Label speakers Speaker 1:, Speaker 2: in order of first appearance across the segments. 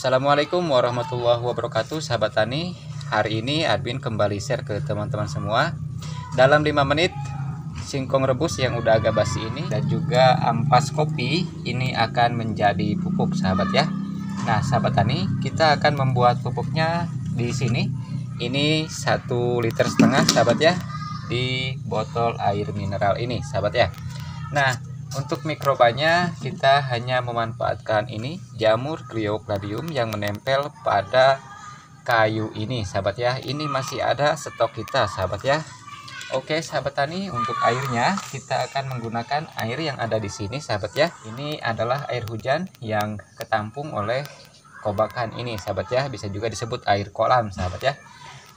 Speaker 1: Assalamualaikum warahmatullahi wabarakatuh sahabat tani. Hari ini admin kembali share ke teman-teman semua. Dalam 5 menit singkong rebus yang udah agak basi ini Dan juga ampas kopi ini akan menjadi pupuk sahabat ya. Nah sahabat tani kita akan membuat pupuknya di sini. Ini satu liter setengah sahabat ya Di botol air mineral ini sahabat ya. Nah untuk mikrobanya kita hanya memanfaatkan ini jamur Cryocladium yang menempel pada kayu ini sahabat ya. Ini masih ada stok kita sahabat ya. Oke sahabat tani untuk airnya kita akan menggunakan air yang ada di sini sahabat ya. Ini adalah air hujan yang ketampung oleh kobakan ini sahabat ya. Bisa juga disebut air kolam sahabat ya.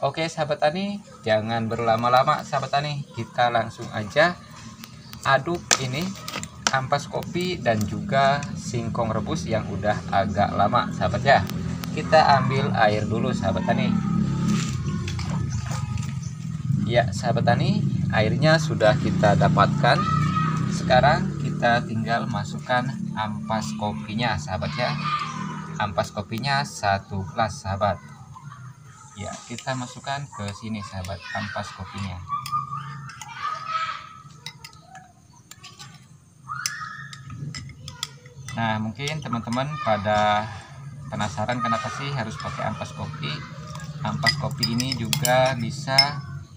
Speaker 1: Oke sahabat tani jangan berlama-lama sahabat tani. Kita langsung aja aduk ini ampas kopi dan juga singkong rebus yang udah agak lama sahabat ya. Kita ambil air dulu sahabat tani. Ya sahabat tani airnya sudah kita dapatkan. Sekarang kita tinggal masukkan ampas kopinya sahabat ya. Ampas kopinya satu gelas sahabat. Ya kita masukkan ke sini sahabat ampas kopinya Nah mungkin teman-teman pada penasaran kenapa sih harus pakai ampas kopi? Ampas kopi ini juga bisa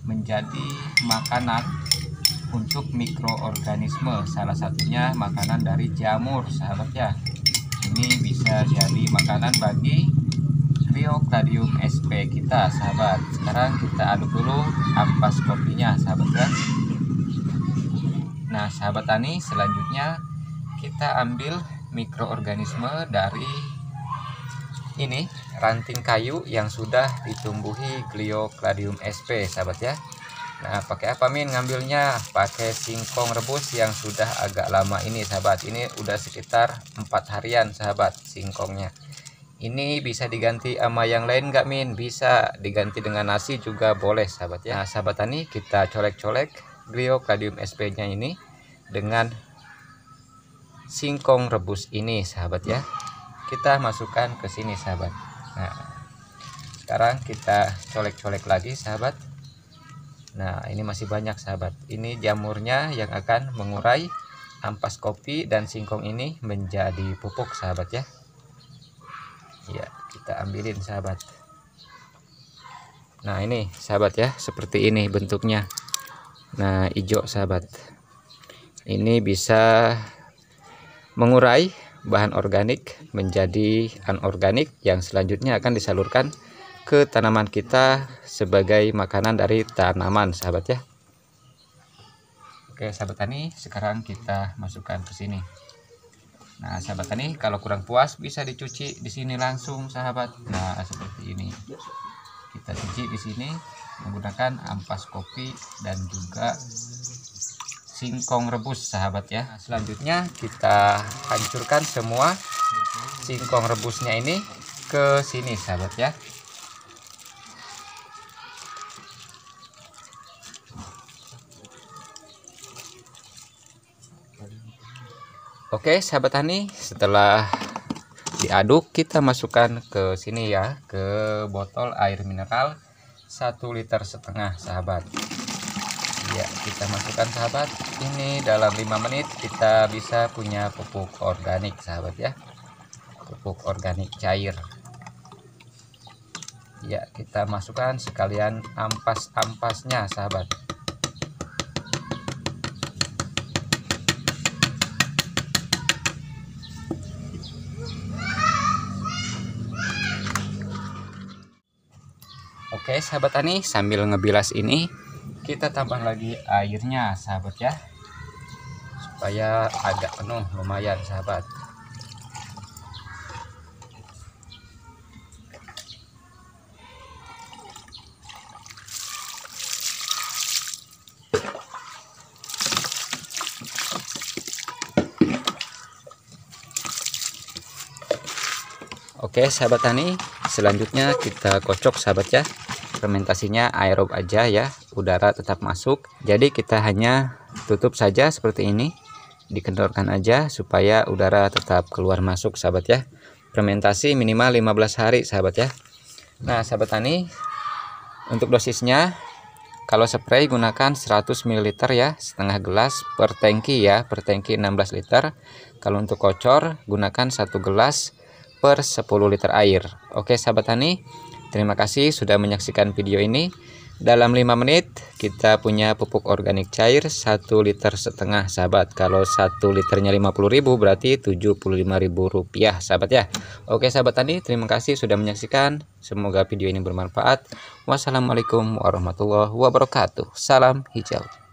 Speaker 1: menjadi makanan untuk mikroorganisme. Salah satunya makanan dari jamur sahabat ya. Ini bisa jadi makanan bagi Cryocladium sp kita sahabat. Sekarang kita aduk dulu ampas kopinya sahabat ya. Nah sahabat tani selanjutnya kita ambil mikroorganisme dari ini ranting kayu yang sudah ditumbuhi Gliocladium sp sahabat ya. Nah pakai apa min? Ngambilnya? Pakai singkong rebus yang sudah agak lama ini sahabat. Ini udah sekitar empat harian sahabat singkongnya. Ini bisa diganti sama yang lain nggak min? Bisa diganti dengan nasi juga boleh sahabat ya. Nah, sahabat tani kita colek-colek Gliocladium sp nya ini dengan singkong rebus ini sahabat ya. Kita masukkan ke sini sahabat. Nah sekarang kita colek-colek lagi sahabat. Nah ini masih banyak sahabat. Ini jamurnya yang akan mengurai ampas kopi dan singkong ini menjadi pupuk sahabat ya. Ya kita ambilin sahabat. Nah ini sahabat ya seperti ini bentuknya. Nah hijau sahabat. Ini bisa mengurai bahan organik menjadi anorganik yang selanjutnya akan disalurkan ke tanaman kita sebagai makanan dari tanaman sahabat ya. Oke sahabat tani sekarang kita masukkan ke sini. Nah sahabat tani kalau kurang puas bisa dicuci di sini langsung sahabat. Nah seperti ini. Kita cuci di sini menggunakan ampas kopi dan juga singkong rebus sahabat ya. Nah, selanjutnya kita hancurkan semua singkong rebusnya ini ke sini sahabat ya. Oke sahabat tani setelah diaduk kita masukkan ke sini ya ke botol air mineral satu liter setengah sahabat ya kita masukkan sahabat. Ini dalam 5 menit kita bisa punya pupuk organik sahabat ya. Pupuk organik cair. Ya kita masukkan sekalian ampas-ampasnya sahabat. Oke sahabat tani sambil ngebilas ini kita tambah lagi airnya sahabat ya. Supaya agak penuh lumayan sahabat. Oke sahabat tani selanjutnya kita kocok sahabat ya. Fermentasinya aerob aja ya udara tetap masuk. Jadi kita hanya tutup saja seperti ini. Dikendorkan aja supaya udara tetap keluar masuk sahabat ya. Fermentasi minimal 15 hari sahabat ya. Nah sahabat tani untuk dosisnya kalau spray gunakan 100 ml ya setengah gelas per tangki ya per tangki 16 liter. Kalau untuk kocor gunakan satu gelas per 10 liter air. Oke sahabat tani terima kasih sudah menyaksikan video ini dalam 5 menit kita punya pupuk organik cair 1 liter setengah sahabat. Kalau 1 liternya 50.000 berarti 75.000 rupiah sahabat ya. Oke sahabat tani terima kasih sudah menyaksikan. Semoga video ini bermanfaat. Wassalamualaikum warahmatullahi wabarakatuh. Salam hijau